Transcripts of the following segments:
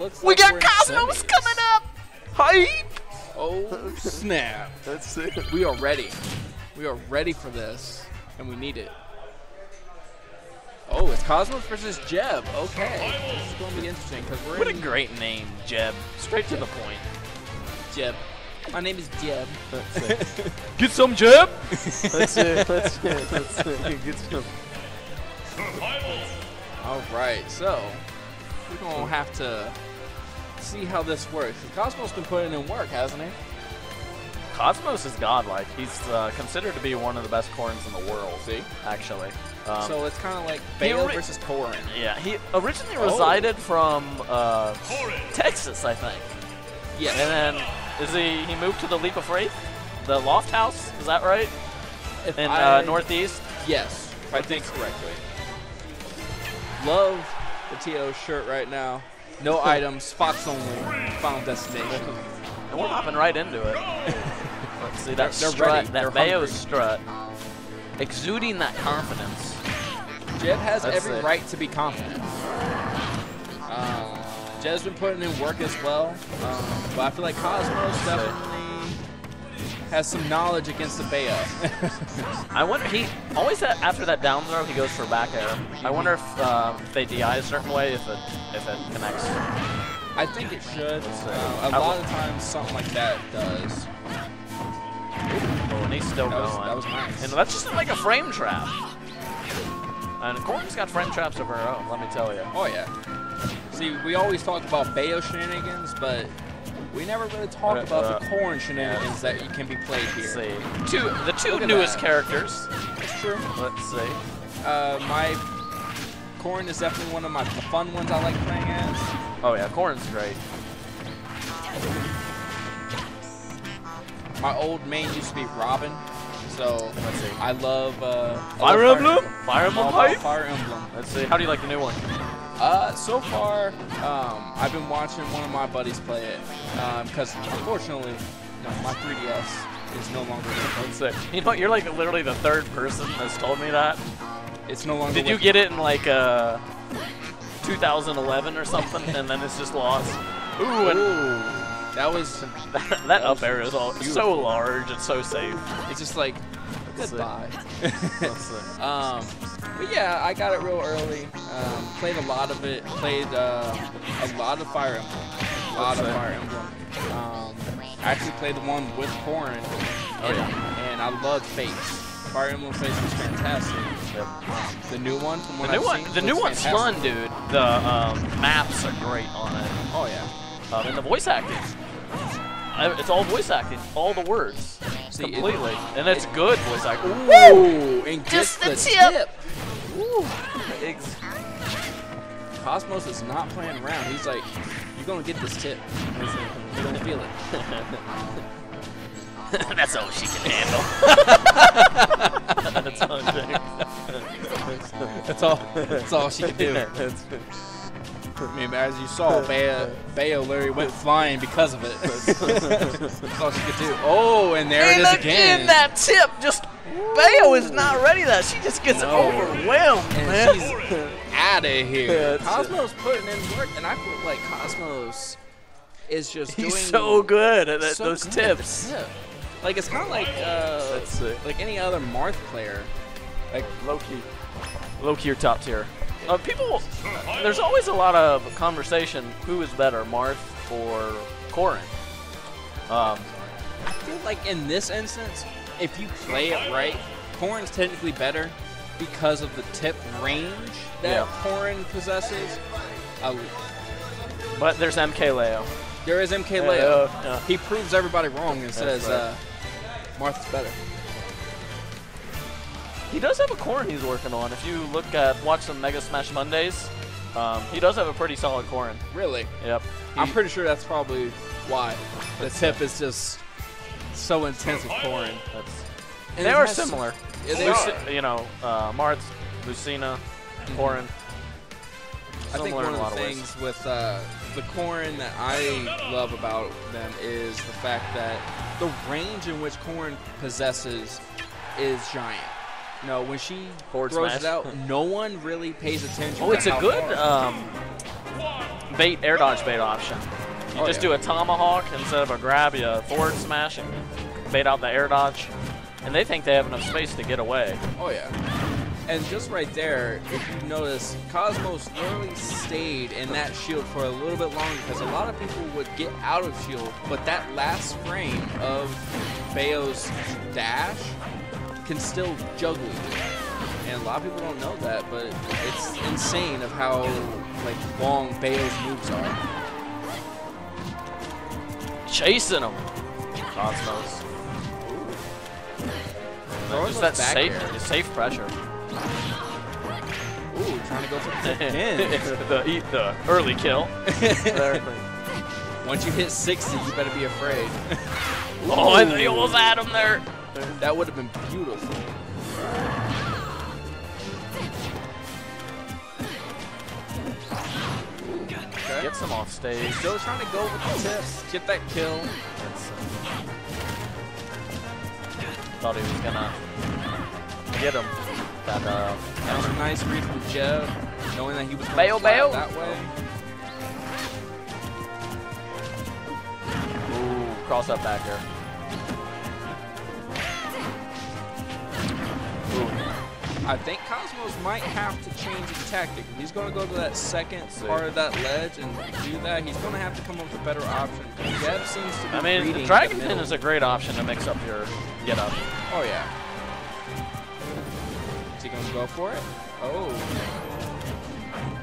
Looks We like got Cosmos coming up. Hype. Oh snap! That's it. We are ready. We are ready for this, and we need it. Oh, it's Cosmos versus JeBB. Okay, this is going to be interesting because we're What a great name, JeBB. Straight to the point. JeBB. My name is JeBB. Get some JeBB. Let's see. Let's see. Get some. All right, so we're gonna have to see how this works. Cosmos been putting in work, hasn't he? Cosmos is godlike. He's uh, considered to be one of the best Corrins in the world. See? actually. Um, so it's kind of like he Bale ori- versus Corrin. yeah, he originally Oh. resided from uh, Texas, I think. Yes. And then is he he moved to the Leap of Faith, the Loft House? Is that right? If In I- uh, Northeast. Yes, I think correctly. Love the TO shirt right now. No items, spots only, final destination. And we're hopping right into it. Let's see that They're- they're strut, ready. that They're Bayo strut, exuding that confidence. JeBB has That's every it. right to be confident. Um, JeBB's been putting in work as well, um, but I feel like Cosmos definitely has some knowledge against the Bayo. I wonder he always ha- after that down throw he goes for back air. I wonder if, uh, if they DI a certain way if it if it connects. I think it should. see. Uh, a I lot of times, something like that does. Oh, and he's still That was- going. that was nice. And that's just like a frame trap. And Courtney's got frame traps of her own. Let me tell you. Oh yeah. See, we always talk about Bayo shenanigans, but we never really talk Uh, about uh, the Corrin shenanigans that can be played here. Let's see. Two the two newest that. characters. It's true. Let's see. Uh, my Corrin is definitely one of my the fun ones I like playing as. Oh yeah, Corrin's great. My old main used to be Robin, so Let's see. I love uh, Fire Emblem? Fire I'm Emblem pipe? Fire Emblem. Let's see. How do you like the new one? Uh, so far, um, I've been watching one of my buddies play it because unfortunately, you know, my 3DS is no longer with see. You know, you're like literally the third person that's told me that. It's no longer. Did you get it in like uh 2011 or something, and then it's just lost? Ooh, and Ooh, that was. that, that up air is all so large. It's so safe. It's just like. Goodbye. Um, but yeah, I got it real early. Um, played a lot of it. Played uh, a lot of Fire Emblem. A lot of Let's. Fire Emblem. Um, I actually played the one with Corrin. Oh, yeah. And I love Fates. Fire Emblem Fates was fantastic. Yep. The new one, from what The new I've one, seen, the new one's fantastic. fun, dude. The um, maps are great on it, Oh yeah. um, and the voice acting. It's all voice acting, all the words, See, it- completely, and it's good voice like, Ooh, and just, Just the the, tip. tip. Cosmos is not playing around. He's like, you're gonna get this tip. You're gonna feel it. That's all she can handle. That's all That's all. That's all she can do. I mean, as you saw, Bayo, Bayo literally went flying because of it. That's all she could do. Oh, and there and it is again, again. that tip just. Bayo is not ready. That she just gets No. overwhelmed, and man. she's out of here. Cosmos putting in work, and I feel like Cosmos is just He's doing so good at that, so those good at the tips. tip. Like it's kind of like uh, like any other Marth player. Like Low key. Low key or top tier. Uh, people, there's always a lot of conversation. Who is better, Marth or Corrin? Um, I feel like in this instance, if you play it right, Corrin's technically better because of the tip range that Yeah. Corrin possesses. Uh, but there's MK Leo. there is MK Yeah, Leo. He proves everybody wrong and says right. uh, better. He does have a Corrin he's working on. If you look at watch some Mega Smash Mondays, um, he does have a pretty solid Corrin. Really? Yep. I'm pretty sure that's probably why. The tip is just so intense with Corrin. That's, And they are similar. Yeah, they Luci- are. You know, uh, Marth, Lucina, Corrin. I think Similar one of a lot the of ways. things with uh, the Corrin that I love about them is the fact that the range in which Corrin possesses is giant. Know, when she Forward throws smash. it out, no one really pays attention. Oh, it's a good um, bait air dodge bait option. You Oh, just yeah. do a tomahawk instead of a grab, you forward smash and bait out the air dodge. And they think they have enough space to get away. Oh yeah. And just right there, if you notice, Cosmos literally stayed in that shield for a little bit longer because a lot of people would get out of shield, but that last frame of Bayo's dash can still juggle. And a lot of people don't know that, but it's insane of how like long Bayo's moves are. Chasing them. Cosmos. Throwing Just that back safe, air. safe pressure. Ooh, trying to go for the pin. the, eat the early kill. Once you hit 60, you better be afraid. Oh, and they almost had him there. That would have been beautiful. Okay. Gets him off stage. Still trying to go with the tips, get that kill. That's, uh, thought he was gonna get him. That uh, That was a nice read from JeBB, knowing that he was going Bayo, to that way. ooh, cross up back there. I think Cosmos might have to change his tactic. If he's going to go to that second See. part of that ledge and do that, he's going to have to come up with a better option. JeBB seems to be I mean, the Dragon Pin is a great option to mix up your get up. Oh, yeah. Is he going to go for it? Oh.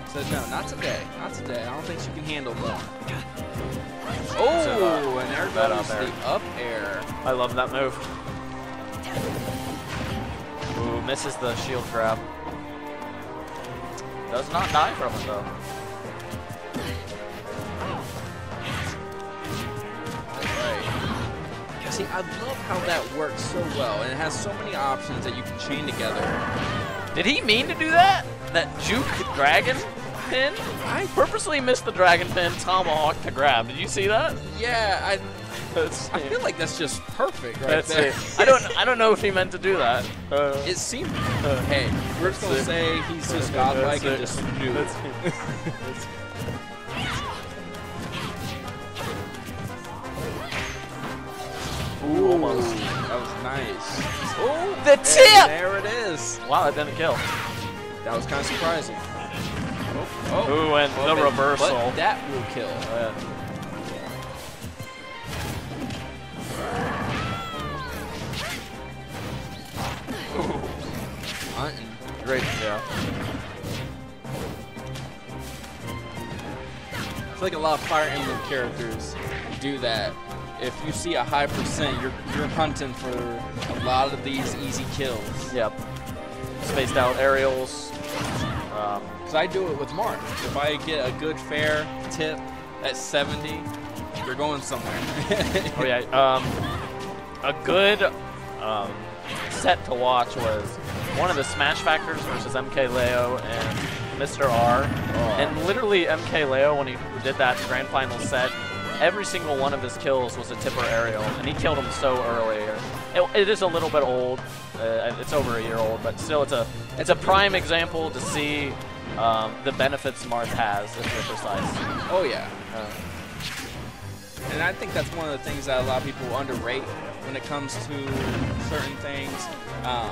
Says no, not today. Not today. I don't think she can handle more. Oh, and there That goes up uh, air. the up air. I love that move. Misses the shield grab. Does not die from it though. Right. See, I love how that works so well, and it has so many options that you can chain together. Did he mean to do that? That juke dragon pin? I purposely missed the dragon pin tomahawk to grab. Did you see that? Yeah, I, That's I feel like that's just perfect right That's there. it. I don't. I don't know if he meant to do that. Uh, It seemed. Hey, we're just gonna it. say he's just godlike and That's just it. That's Ooh, almost. That was nice. Ooh, The tip! There it is. Wow, that didn't kill. That was kind of surprising. Oh, oh. Ooh, and the reversal. But that will kill. Uh, Hunting. Great. Yeah. I feel like a lot of Fire Emblem characters do that. If you see a high percent, you're you're hunting for a lot of these easy kills. Yep. Spaced out aerials. Um, Cause I do it with Mark. If I get a good fair tip at 70, you're going somewhere. oh yeah. Um, a good um, set to watch was one of the Smash Factors versus MK Leo and Mr. R. And literally MK Leo, when he did that grand final set, every single one of his kills was a tipper aerial, and he killed him so early. It, it is a little bit old. Uh, it's over a year old, but still, it's a it's a prime example to see um, the benefits Marth has if you're precise. oh yeah. Uh, And I think that's one of the things that a lot of people underrate when it comes to certain things. Um,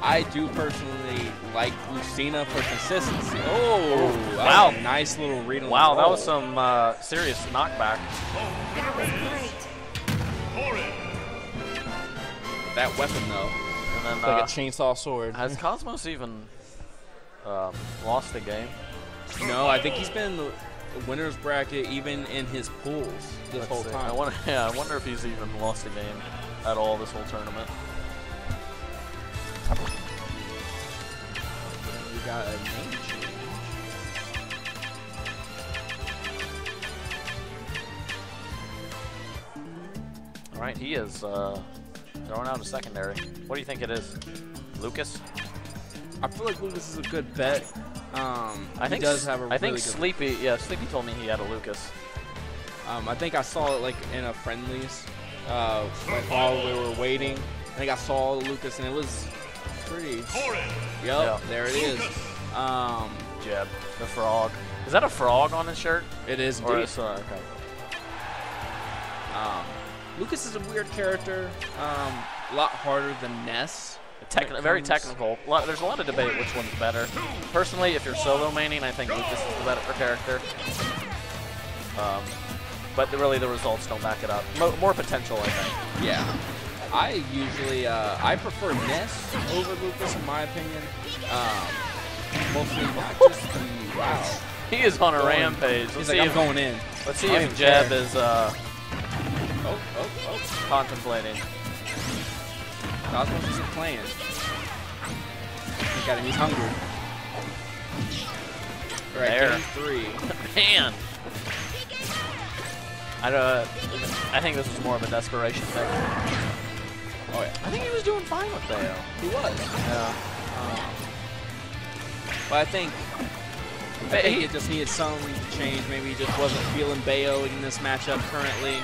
I do personally like Lucina for consistency. Oh, that wow. was a nice little read on wow, the that was some uh, serious knockback. That was great. That weapon though, And then it's like uh, a chainsaw sword. has Cosmos even um, lost a game? No, I think he's been the winner's bracket even in his pools this whole see. time. I wonder, yeah, I wonder if he's even lost a game at all this whole tournament. We got a name change. All right, he is uh, throwing out a secondary. What do you think it is? Lucas? I feel like Lucas is a good bet. Um, I he think does have a I really think. Sleepy. Yeah, Sleepy told me he had a Lucas. Um, I think I saw it like in a friendlies, uh, while we were waiting. I think I saw Lucas, and it was pretty. Yep, Yeah. there it is. Um, JeBB, the frog. Is that a frog on his shirt? It is Or indeed. is, uh, okay. Um, Lucas is a weird character. Um, a lot harder than Ness. Techn- very comes- technical. Lot, there's a lot of debate which one's better. Personally, if you're solo maining, I think Lucas is the better character. Um, but the, really, the results don't back it up. Mo- more potential, I think. Yeah. I usually uh, I prefer Ness over Lucas in my opinion. Um, mostly not just the wow. He is on a Going- rampage. Let's He's see like I'm if, going in. let's see if JeBB care. is uh, Oh oh oh. contemplating. Cosmos isn't playing. Look at him. He's hungry. All right, There. three. Man. I uh, I think this was more of a desperation thing. Oh yeah, I think he was doing fine with Theo. he was. Yeah. Um, but I think I think it just needed something to change. Maybe he just wasn't feeling Bayo in this matchup currently.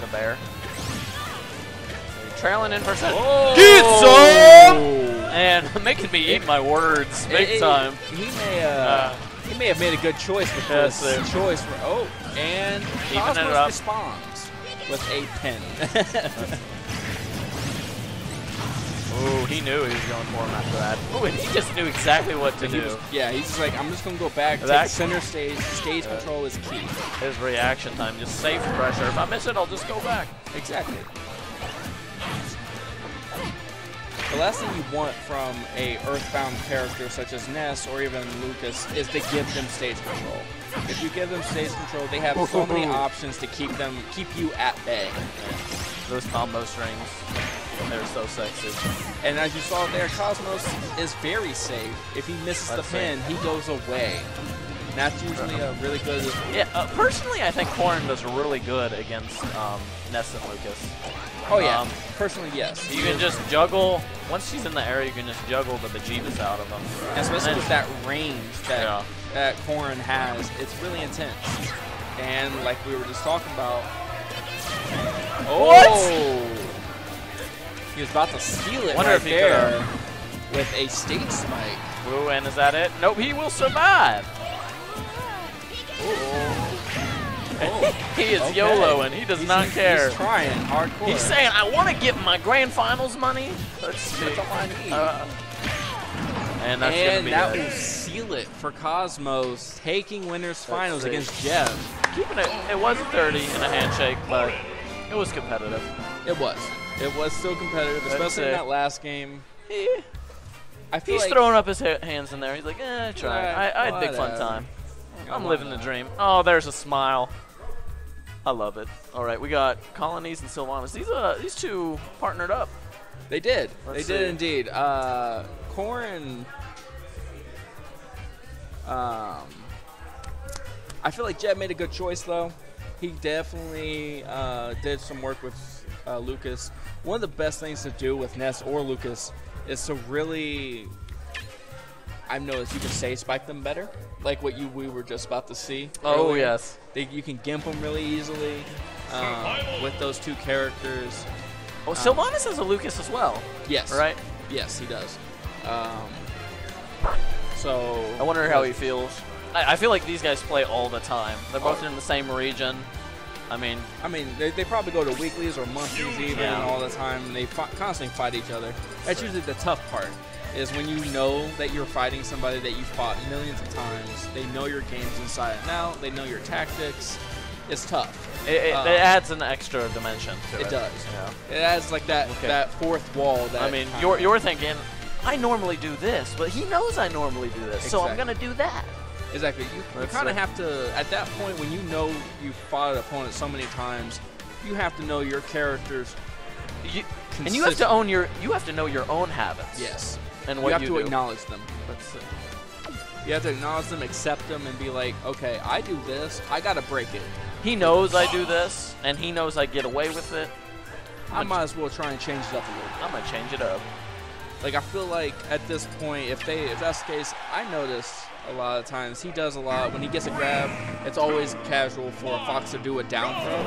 The bear. Trailing in for a. Oh! Get some! And making me eat my words big It- it- time. He may uh, Uh, he may have made a good choice with Yes, this choice. For, oh, and Cosmos up. responds with a pin. Ooh, he knew he was going for him after that. Ooh, and he just knew exactly what to he do. was, yeah, he's just like, I'm just gonna go back. That- center stage. Stage Uh, control is key. His reaction time, just safe pressure. If I miss it, I'll just go back. Exactly. The last thing you want from a Earthbound character such as Ness or even Lucas is to give them stage control. If you give them stage control, they have so many options to keep them keep you at bay. Those combo strings, they're so sexy. And as you saw there, Cosmos is very safe. If he misses Let's the pin, he goes away. And that's usually a really good. Yeah, uh, personally, I think Corrin does really good against um, Ness and Lucas. Oh yeah, Um, personally yes. You can just juggle. Once she's in the area, you can just juggle the bejeebus out of them. especially And with that range that Yeah. that Corrin has, it's really intense. And like we were just talking about, oh, he was about to steal it Wonder right if he there with a stage spike. Ooh, and is that it? Nope, he will survive. Oh, he is okay. YOLO and he does He's- not care. He's trying hardcore. He's saying, I want to get my grand finals money. Let's see. That's all I need. Uh, and that's and gonna be that it. will seal it for Cosmos taking winners finals see. against JeBB. Keeping it, it was 30 in a handshake, but it was competitive. It was. It was still competitive, especially in that last game. He, I feel he's like throwing up his ha- hands in there. He's like, eh, try. Right, I, I had a big fun time. I'm living the dream. Oh, there's a smile. I love it. All right, we got colinies and Cilvanis. These uh, these two partnered up. They did. Let's they did see. indeed. Uh, Corrin. Um, I feel like JeBB made a good choice though. He definitely uh, did some work with uh, Lucas. One of the best things to do with Ness or Lucas is to really. I've noticed you can say spike them better, like what you we were just about to see. Oh earlier. yes. They, you can gimp them really easily um, with those two characters. Oh, Cilvanis has a Lucas as well, Yes. right? Yes, he does. Um, so I wonder how he feels. I, I feel like these guys play all the time. They're both Oh. in the same region. I mean, I mean, they, they probably go to weeklies or monthlies even Yeah. all the time. They constantly fight each other. That's usually the tough part. Is when you know that you're fighting somebody that you've fought millions of times. They know your games inside and out. They know your tactics. It's tough. it, it, Uh, it adds an extra dimension to it. It does. Yeah. It adds like that Okay. that fourth wall. That I mean, you're you're thinking, I normally do this, but he knows I normally do this, so I'm gonna do that. Exactly. You, you kind of have to, at that point, when you know you've fought an opponent so many times, you have to know your character's. You, and you have to own your, you have to know your own habits. Yes. And You have you to do. acknowledge them. Let's. You have to acknowledge them, accept them, and be like, okay, I do this. I got to break it. He knows I do this, and he knows I get away with it. I might as well try and change it up a little bit. I'm gonna change it up. Like, I feel like at this point, if they, if that's the case, I notice a lot of times he does a lot. When he gets a grab, it's always casual for a Fox to do a down throw.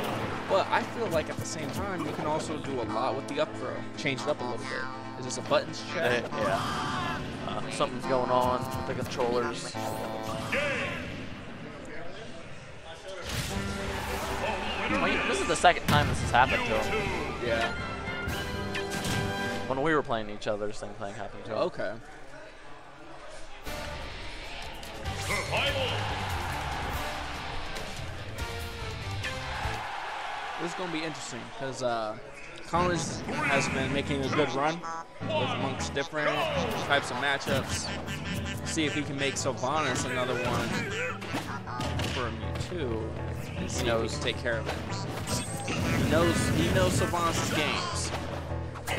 But I feel like at the same time, you can also do a lot with the up throw. Change it up a little bit. Is this a buttons check? yeah. Uh, something's going on with the controllers. You- this is the second time this has happened to him. Yeah. When we were playing each other, same thing happened to him. Okay. This is going to be interesting because uh, Collins has been making a good run with amongst different types of matchups. See if he can make Cilvanis another one for Mewtwo and see if he can take care of it. He knows he knows Cilvanis' games.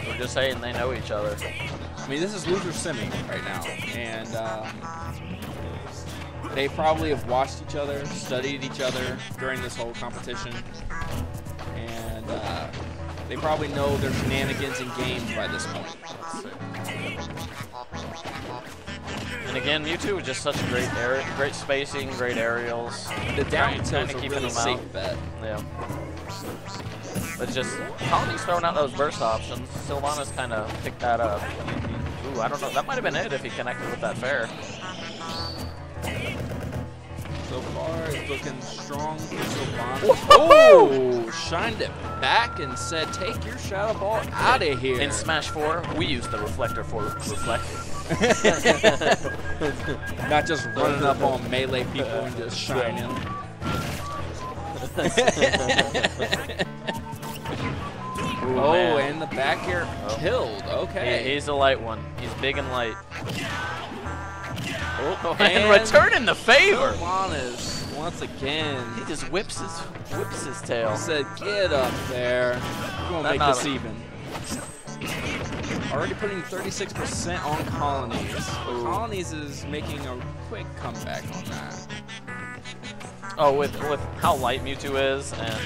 We're just saying they know each other. I mean, this is loser semi right now, and um, they probably have watched each other, studied each other during this whole competition, uh, they probably know their shenanigans in games by this point. And again, Mewtwo is just such a great area, great spacing, great aerials. The down tilt's trying a to keep really them out. safe bet. Yeah. But just colinies throwing out those burst options. Cilvanis kind of picked that up. Ooh, I don't know. That might have been it if he connected with that fair. So far, it's looking strong for Cilvanis. Oh, shined it back and said, "Take your shadow ball out of here." In Smash 4, we use the reflector for reflect. Not just running up on melee people and just shining. Ooh, Oh, man. and the back air killed. He- Okay. he's a light one. He's big and light. Oh, and, and- returning the favor. Once again. He just whips his whips his tail. said, "Get up there. We're gonna make this a- even." Already putting 36% on colinies. But colinies is making a quick comeback on that. Oh, with with how light Mewtwo is and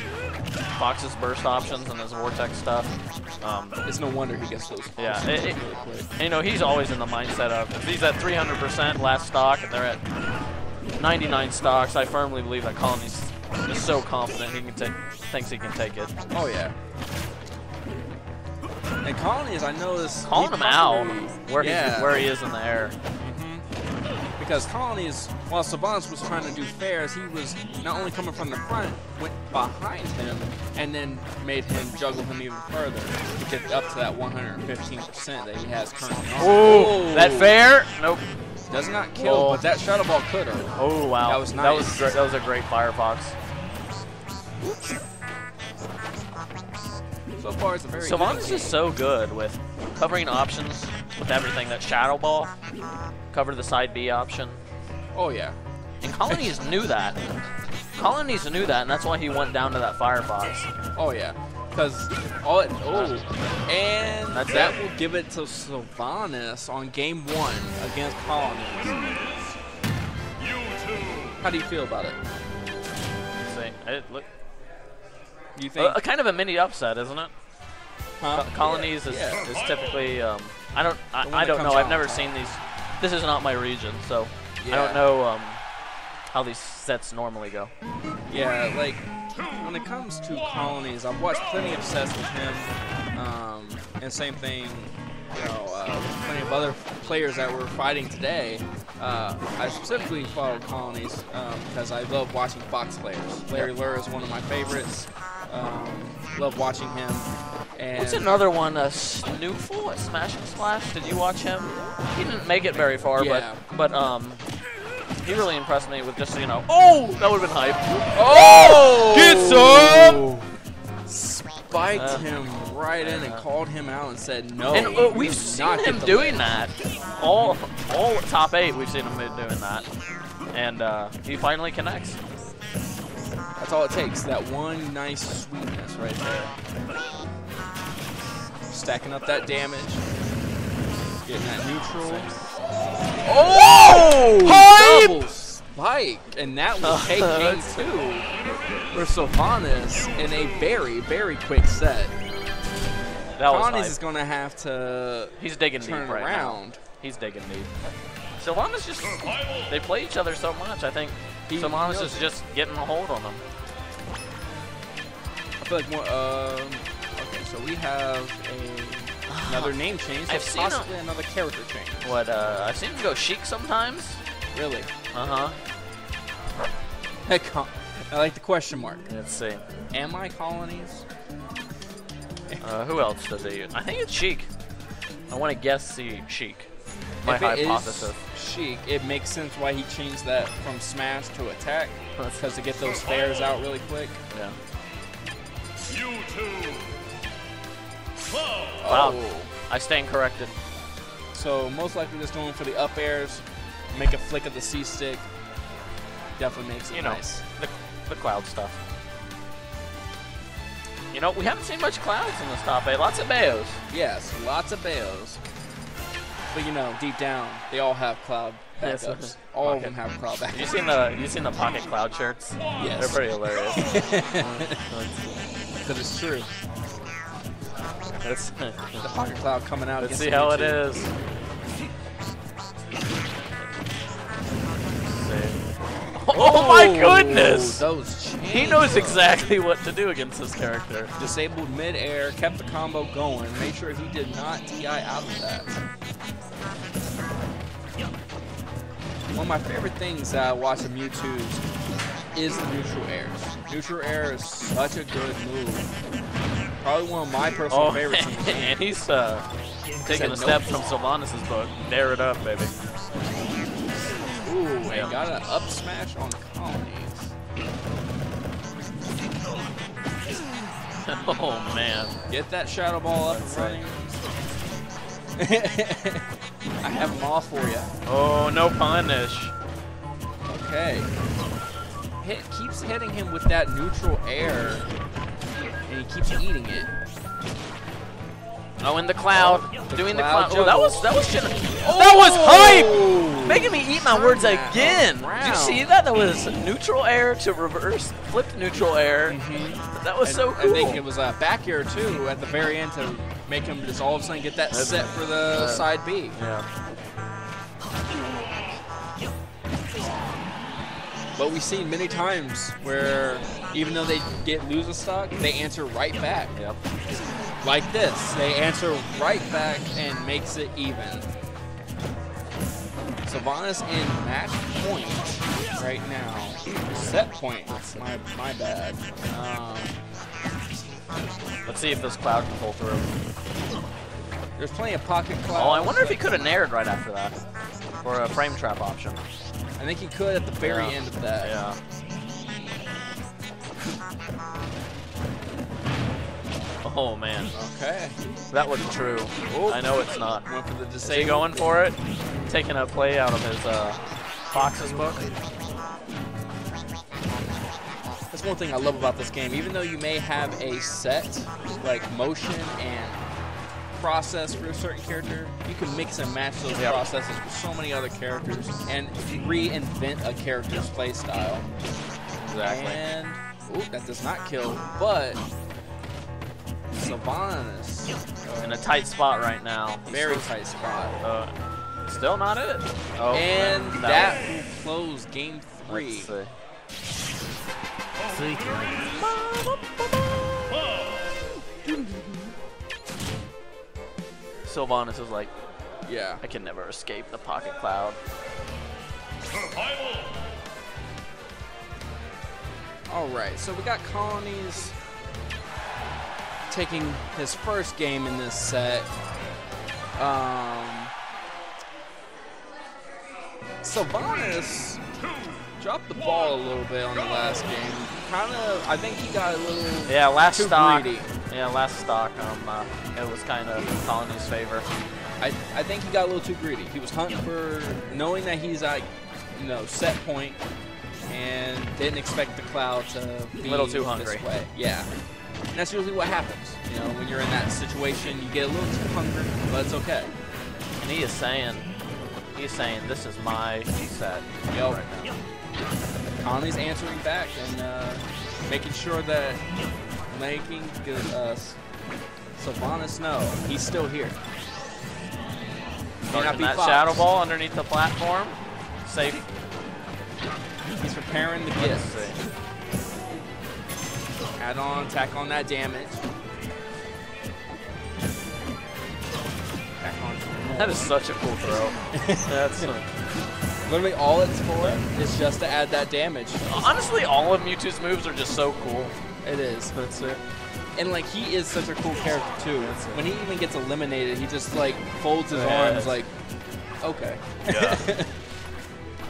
Fox's burst options and his vortex stuff. Um, It's no wonder he gets those. Yeah, it- it- really you know, he's always in the mindset of if he's at 300% last stock and they're at 99 stocks, I firmly believe that colinies is so confident he can take, thinks he can take it. Oh yeah. And colinies, I noticed Calling he him out where yeah. he where he is in the air. Because colinies, while Savants was trying to do fairs, he was not only coming from the front, went behind him, and then made him juggle him even further to get up to that 115% that he has currently. Ooh, that fair? Nope. does not kill, Oh. but that shadow ball could have. Oh wow, That was That was nice. great. That was a great Firefox. So far, it's a very. Cilvanis even is so good with covering options with everything that Shadow Ball covered the side B option. Oh yeah. And colinies knew that. colinies knew that, and that's why he went down to that Firefox. Oh yeah. Because all it, oh, and That's that it. will give it to Cilvanis on game one against colinies. How do you feel about it? See, it look, you think? a, a kind of a mini upset, isn't it? huh? Co- colinies is, Yeah. is typically. Um, I don't. I, I don't know. I've out. never seen these. This is not my region, so I don't know um, how these sets normally go. Yeah, like when it comes to colinies, I've watched plenty of sets with him, um, and same thing, you know, uh, plenty of other players that were fighting today. Uh, I specifically follow colinies um, because I love watching Fox players. Larry Lurr is one of my favorites. Um, love watching him. And What's another one? A Snoofle A Smash and Splash. Did you watch him? He didn't make it very far, Yeah. but but um, he really impressed me with just you know. Oh, that would have been hype. Oh! Get some! Spiked Uh, him right in and uh, called him out and said no. And uh, we've do seen him doing that. All all top eight, we've seen him doing that, and uh, he finally connects. That's all it takes. That one nice sweetness right there. Stacking up that damage. Getting that neutral. Oh! Double spike. And that will take game two for Cilvanis in a very, very quick set. That Cilvanis is going to have to He's digging turn deep right around. now. He's digging deep. Cilvanis just they play each other so much. I think He Cilvanis is it. just getting a hold on them. I feel like more. Um, so we have a, another name change, so I've seen a- possibly another character change. What, uh, I've seen him go Sheik sometimes. Really? Uh-huh. I like the question mark. Let's see. Am I colinies? Uh, who else does he use? I think it's Sheik. I want to guess the Sheik. My if it is hypothesis. Sheik, it makes sense why he changed that from smash to attack, because to get those fares out really quick. Yeah. You two. Cloud. Wow. Oh. I stand corrected. So most likely just going for the up airs, make a flick of the C stick. Definitely makes it You know, nice. the, the cloud stuff. You know, we haven't seen much clouds in this top eight. Lots of Bayos. Yes, lots of Bayos. But you know, deep down, they all have cloud Yes. backups. all of them have cloud backups. You seen the you seen the pocket cloud shirts? Yes. They're pretty hilarious. because it's true. Let's, The pocket cloud coming out. let's see how it is. YouTube. See. Oh my goodness! Those He knows exactly what to do against this character. Disabled mid-air, kept the combo going, made sure he did not TI out of that. One of my favorite things that I watch of Mewtwo's is the neutral airs. Neutral air is such a good move. Probably one of my personal Oh, favorites in the game. and he's uh, taking no a step fault. from Cilvanis' book. Dare it up, baby. Ooh, and got an up smash on colinies. Oh man. Get that shadow ball up and running. I have them all for you. Oh, no punish. Okay. Hit keeps hitting him with that neutral air, and he keeps eating it. Oh, in the cloud. Oh, the Doing the cloud cloud. Oh, that was that was gen- oh! that was hype. Making me eat my words again. Did you see that? That was neutral air to reverse, flipped neutral air. Mm-hmm. That was And so I think it was a back air too at the very end to make him just all of a sudden get that set for the side B. yeah. But we've seen many times where even though they get lose a stock, they answer right back. Yep. Like this, they answer right back and makes it even. Cilvanis in match point right now. Set point. My my bad. Um, Let's see if this cloud can pull through. there's plenty of pocket clouds. Oh, I wonder if he could have nared right after that. For a frame trap option. I think he could at the very Yeah. end of that. Yeah. Oh man, Okay. that wasn't true. I know it's not. Went for the Is he going for it? Taking a play out of his uh, Fox's book. That's one thing I love about this game. Even though you may have a set, like motion and process for a certain character, you can mix and match those Yep. processes with so many other characters and reinvent a character's playstyle. Exactly. And ooh, that does not kill, but Cilvanis, In a tight spot right now. very tight spot. Uh, still not it. Oh, and man, that was- will close game three. Let's see. Cilvanis is like, Yeah. I can never escape the pocket cloud. Survival. All right, so we got colinies taking his first game in this set. Um, Cilvanis dropped the ball a little bit on the last game. Kind of, I think he got a little Yeah, last too stock. greedy. Yeah, last stock. Um, uh, it was kind of colinies favor. I, I think he got a little too greedy. He was hunting for knowing that he's like, you know, set point, and didn't expect the cloud to be Little too this hungry. way. Yeah, and that's usually what happens. You know, when you're in that situation, you get a little too hungry, but it's okay. And he is saying, he's saying, this is my set Yo. right now. Conley's answering back and uh, making sure that making good, uh, Cilvanis know he's still here. Starting that Fox. shadow ball underneath the platform. Safe. He's preparing the gift. Add on, tack on that damage. Tack on. some more. That is such a cool throw. That's Literally all it's for is just to add that damage. Honestly, all of Mewtwo's moves are just so cool. It is. that's it. And like he is such a cool character too. When he even gets eliminated, he just like folds his Yes. arms like, okay. Yeah.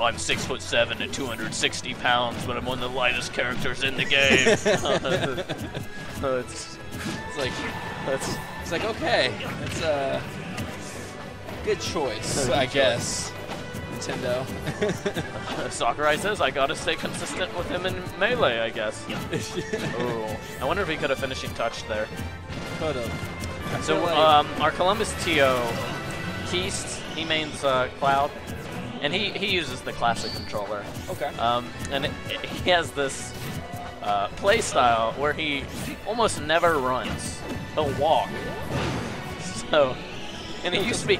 I'm six foot seven and 260 pounds, but I'm one of the lightest characters in the game. so it's It's like that's it's like okay, it's a good choice, I guess. Nintendo. Sakurai says I gotta stay consistent with him in melee, I guess. I wonder if he could have finishing touch there. Could have. So um, our Columbus TO, Keast, he mains uh, Cloud, and he, he uses the classic controller. okay. Um, and it, it- he has this uh, play style where he almost never runs. He'll walk. So, and he used to be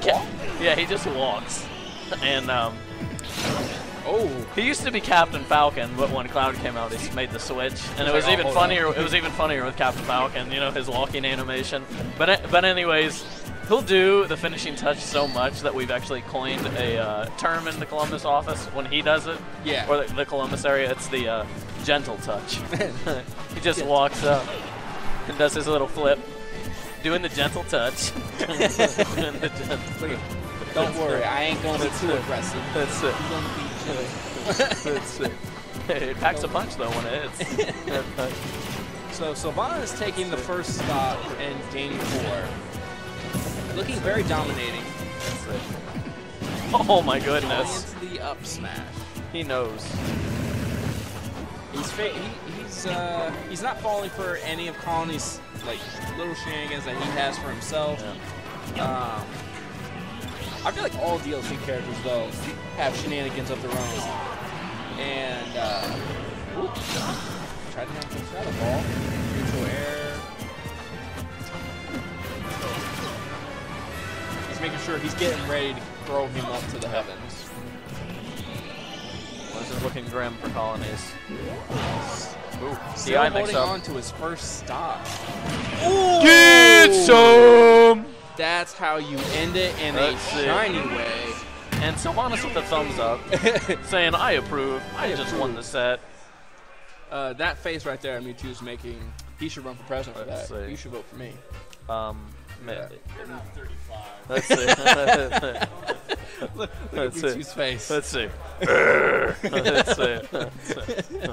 yeah, he just walks. And um, oh, he used to be Captain Falcon, but when Cloud came out, he made the switch, and it like, was oh, even on. funnier. It was even funnier with Captain Falcon, you know, his walking animation. But but anyways, he'll do the finishing touch so much that we've actually coined a uh, term in the Columbus office when he does it. Yeah. Or the, the Columbus area, it's the uh, gentle touch. he just walks up and does his little flip, doing the gentle touch. Doing the gentle- look at. Don't worry, I ain't going to be too aggressive. that's it. I'm going to be chill. That's it. it packs a punch though when it hits. So Sylvana is taking the first stop in game four. Looking very dominating. Oh my goodness. into the up smash. He knows. He's fa- he, he's uh, he's not falling for any of colinies like little shenanigans that he has for himself. Um, I feel like all DLC characters though have shenanigans of their own. And uh, oop, tried to knock this out of ball. Neutral air. He's making sure he's getting ready to throw him up to the heavens. This is looking grim for colinies. Ooh, Still DI mix up. on to his first stop. Get some! That's how you end it in That's a it. shiny way. And Cilvanis with a thumbs up, saying, I approve. I, just approve." won the set. Uh, that face right there, Mewtwo's making. He should run for president for Let's that. see. You should vote for me. Um, ma- Yeah. Let's see. Let's Look, look That's at it. Mewtwo's face. see. Let's see. Let's see.